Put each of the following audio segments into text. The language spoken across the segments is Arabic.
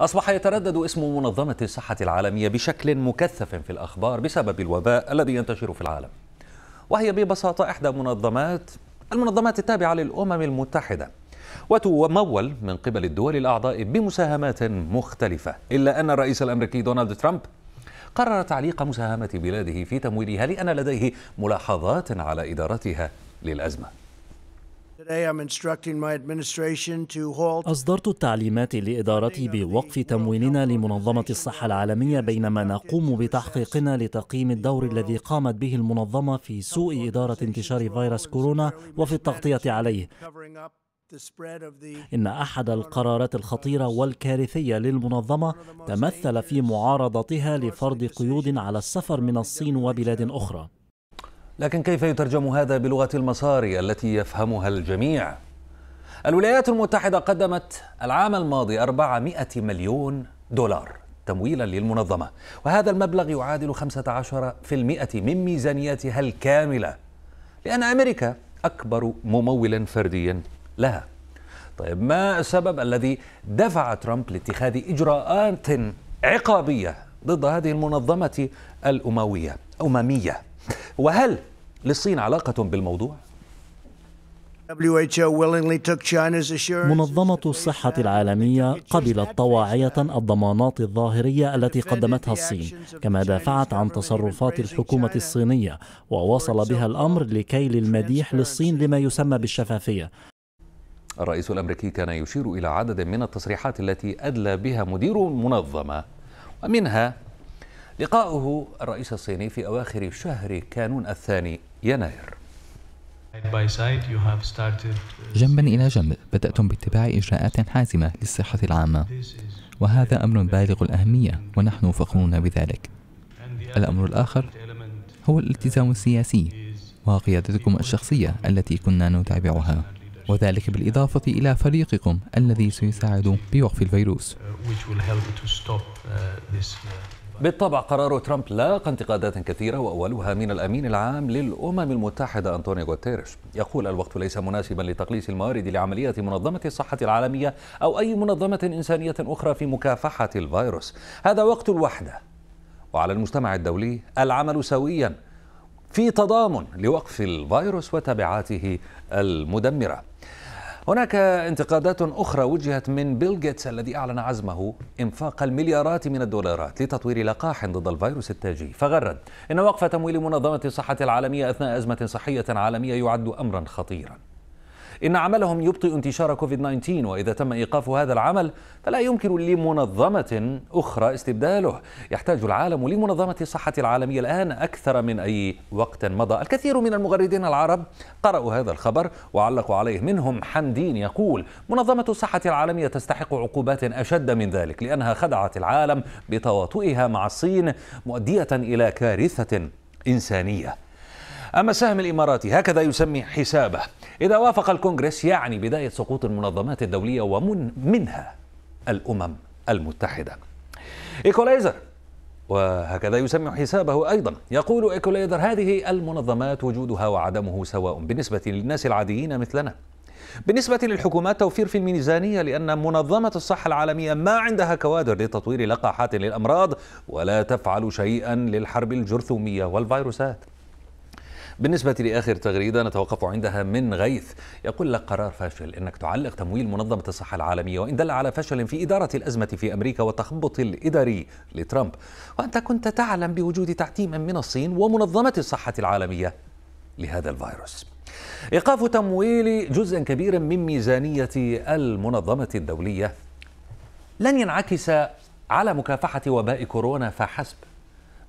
أصبح يتردد اسم منظمة الصحة العالمية بشكل مكثف في الأخبار بسبب الوباء الذي ينتشر في العالم. وهي ببساطة إحدى منظمات المنظمات التابعة للأمم المتحدة وتمول من قبل الدول الأعضاء بمساهمات مختلفة. إلا أن الرئيس الأمريكي دونالد ترامب قرر تعليق مساهمة بلاده في تمويلها لأن لديه ملاحظات على إدارتها للأزمة. أصدرت التعليمات لإدارتي بوقف تمويلنا لمنظمة الصحة العالمية بينما نقوم بتحقيقنا لتقييم الدور الذي قامت به المنظمة في سوء إدارة انتشار فيروس كورونا وفي التغطية عليه. إن أحد القرارات الخطيرة والكارثية للمنظمة تمثل في معارضتها لفرض قيود على السفر من الصين وبلاد أخرى. لكن كيف يترجم هذا بلغة المصاري التي يفهمها الجميع؟ الولايات المتحدة قدمت العام الماضي 400 مليون دولار تمويلا للمنظمة وهذا المبلغ يعادل 15% من ميزانيتها الكاملة لأن أمريكا أكبر ممول فردي لها طيب ما السبب الذي دفع ترامب لاتخاذ إجراءات عقابية ضد هذه المنظمة الأموية أممية وهل للصين علاقة بالموضوع؟ منظمة الصحة العالمية قبلت طواعية الضمانات الظاهرية التي قدمتها الصين كما دافعت عن تصرفات الحكومة الصينية ووصل بها الأمر لكيل المديح للصين لما يسمى بالشفافية الرئيس الأمريكي كان يشير إلى عدد من التصريحات التي أدلى بها مدير المنظمه ومنها لقاؤه الرئيس الصيني في أواخر شهر كانون الثاني يناير. جنبا إلى جنب بدأتم باتباع إجراءات حازمة للصحة العامة. وهذا أمر بالغ الأهمية ونحن فخورون بذلك. الأمر الآخر هو الالتزام السياسي وقيادتكم الشخصية التي كنا نتابعها. وذلك بالإضافة إلى فريقكم الذي سيساعد بوقف الفيروس. بالطبع قرار ترامب لاقى انتقادات كثيرة وأولها من الأمين العام للأمم المتحدة أنطونيو غوتيريش. يقول الوقت ليس مناسبا لتقليص الموارد لعملية منظمة الصحة العالمية أو أي منظمة إنسانية أخرى في مكافحة الفيروس. هذا وقت الوحدة. وعلى المجتمع الدولي العمل سويا. في تضامن لوقف الفيروس وتبعاته المدمرة. هناك انتقادات أخرى وجهت من بيل جيتس الذي أعلن عزمه إنفاق المليارات من الدولارات لتطوير لقاح ضد الفيروس التاجي. فغرد إن وقف تمويل منظمة الصحة العالمية أثناء أزمة صحية عالمية يعد أمرا خطيرا. إن عملهم يبطئ انتشار كوفيد 19 وإذا تم إيقاف هذا العمل فلا يمكن لمنظمة أخرى استبداله. يحتاج العالم لمنظمة الصحة العالمية الآن أكثر من أي وقت مضى. الكثير من المغردين العرب قرأوا هذا الخبر وعلقوا عليه. منهم حمدين يقول منظمة الصحة العالمية تستحق عقوبات أشد من ذلك لأنها خدعت العالم بتواطؤها مع الصين مؤدية إلى كارثة إنسانية. أما السهم الإماراتي هكذا يسمي حسابه. إذا وافق الكونغرس يعني بداية سقوط المنظمات الدولية ومن منها الأمم المتحدة. إيكولايزر وهكذا يسمي حسابه أيضا. يقول إيكولايزر هذه المنظمات وجودها وعدمه سواء بالنسبة للناس العاديين مثلنا. بالنسبة للحكومات توفير في الميزانية لأن منظمة الصحة العالمية ما عندها كوادر لتطوير لقاحات للأمراض ولا تفعل شيئا للحرب الجرثومية والفيروسات. بالنسبة لآخر تغريدة نتوقف عندها من غيث. يقول لك قرار فاشل أنك تعلق تمويل منظمة الصحة العالمية وإن دل على فشل في إدارة الأزمة في أمريكا والتخبط الإداري لترامب. وأنت كنت تعلم بوجود تعتيم من الصين ومنظمة الصحة العالمية لهذا الفيروس. إيقاف تمويل جزء كبير من ميزانية المنظمة الدولية لن ينعكس على مكافحة وباء كورونا فحسب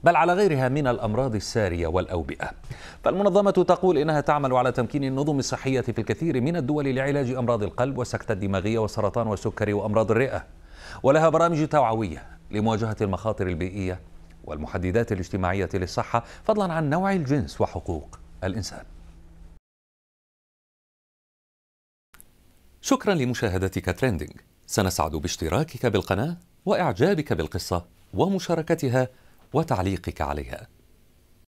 بل على غيرها من الأمراض السارية والأوبئة. فالمنظمة تقول إنها تعمل على تمكين النظم الصحية في الكثير من الدول لعلاج أمراض القلب والسكته الدماغية والسرطان والسكري وأمراض الرئة. ولها برامج توعوية لمواجهة المخاطر البيئية والمحددات الاجتماعية للصحة فضلا عن نوع الجنس وحقوق الإنسان. شكرا لمشاهدتك تريندينج سنسعد باشتراكك بالقناة وإعجابك بالقصة ومشاركتها وتعليقك عليها.